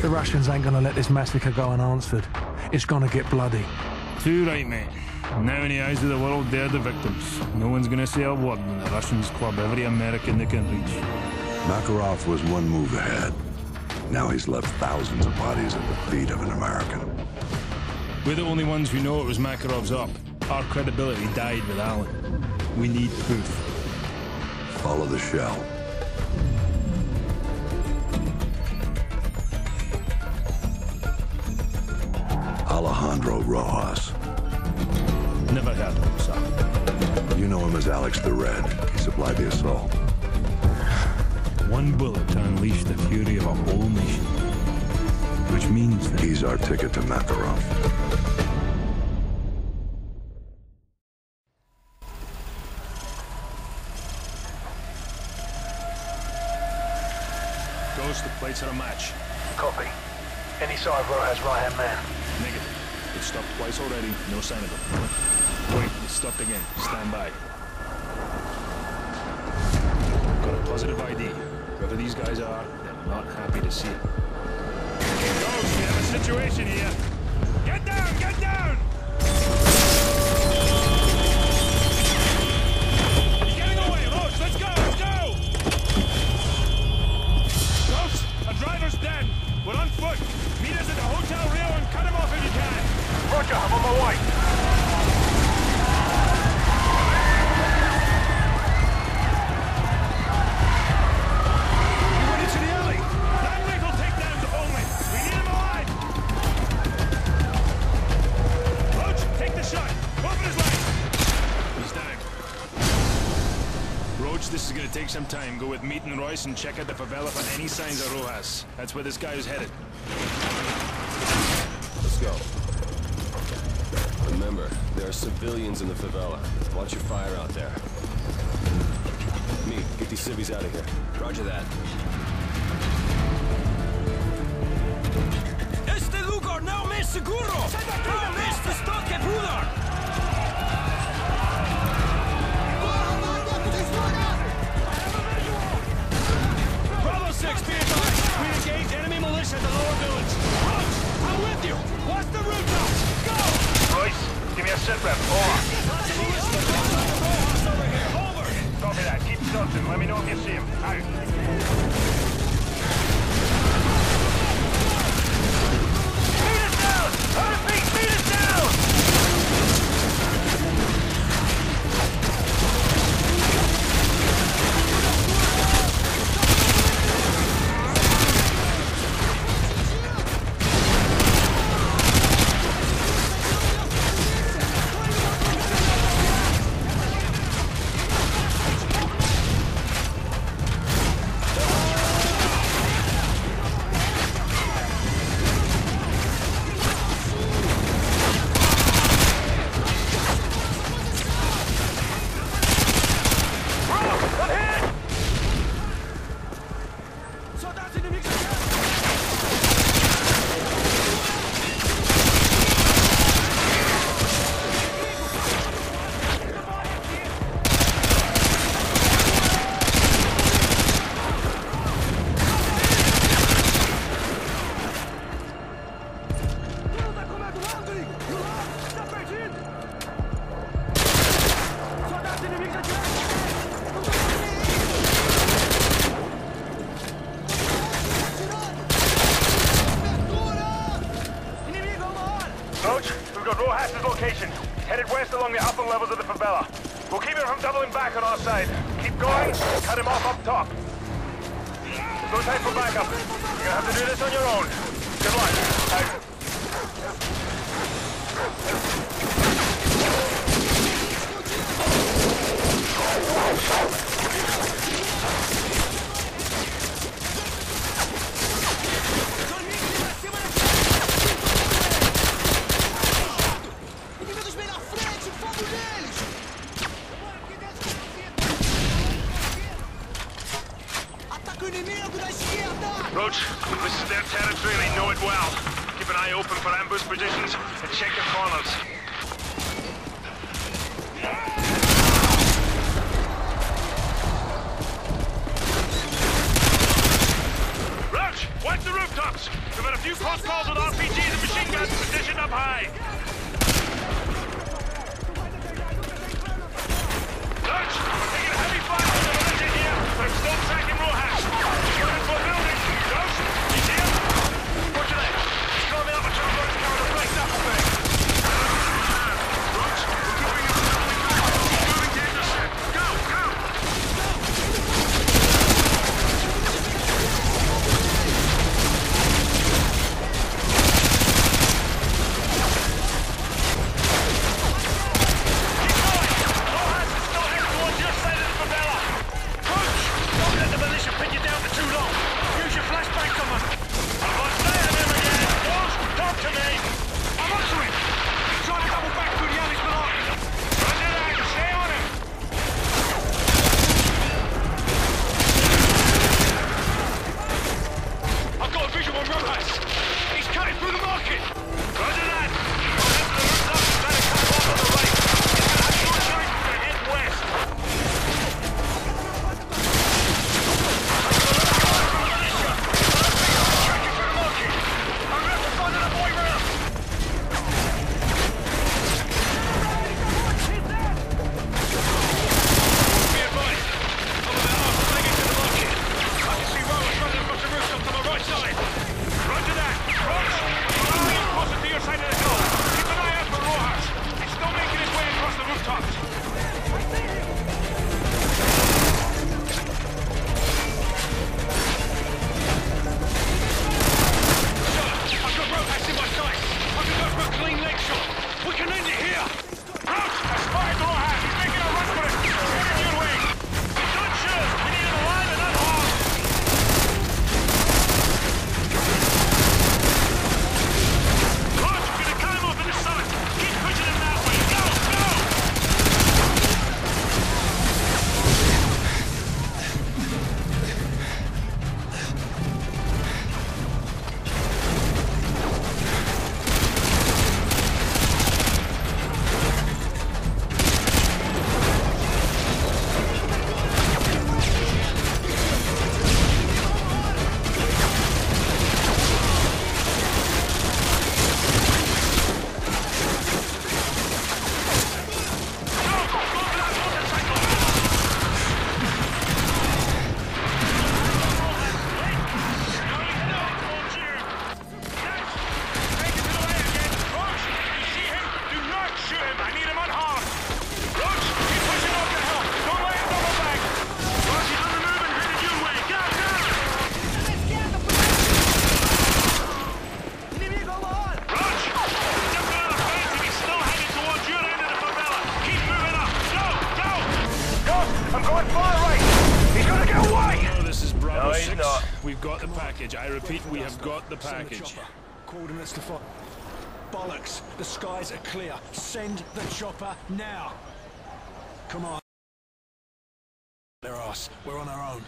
The Russians ain't gonna let this massacre go unanswered. It's gonna get bloody. Too right, mate. Now in the eyes of the world, they're the victims. No one's gonna say a word when the Russians club every American they can reach. Makarov was one move ahead. Now he's left thousands of bodies at the feet of an American. We're the only ones who know it was Makarov's up. Our credibility died with Allen. We need proof. Follow the shell. Alejandro Rojas. Never heard of him, sir. You know him as Alex the Red. He supplied the assault. One bullet to unleash the fury of a whole nation. Which means that... He's our ticket to Makarov. Ghost, the plates are a match. Copy. Any side Rojas right-hand man. Negative. It stopped twice already, no sign of him. Wait, it stopped again. Stand by. Got a positive ID. Whoever these guys are, they're not happy to see it. Ghost, we have a situation here. Get down, get down! Roach, this is gonna take some time. Go with Meat and Royce and check out the favela for any signs of Rojas. That's where this guy is headed. Let's go. Remember, there are civilians in the favela. Watch your fire out there. Me, get these civvies out of here. Roger that. Este lugar não é seguro! Não este estoque, brother! 6, be advised! We engage enemy militia at the lower village. Roach, I'm with you! Watch the rooftop! Go! Royce, give me a sit rep. Over. Over! Copy that. Keep searching. Let me know if you see him. Out. West along the upper levels of the favela. We'll keep him from doubling back on our side. Keep going, cut him off up top. No time for backup. You're gonna have to do this on your own. Good luck. Out. Roach, this is their territory and they know it well. Keep an eye open for ambush positions and check your corners. Roach, watch the rooftops! We've had a few close calls with RPGs and machine guns positioned up high. We've got Come the package. On. I repeat, we have got the package. The Coordinates to. Bollocks! The skies are clear. Send the chopper now! Come on. They're us. We're on our own.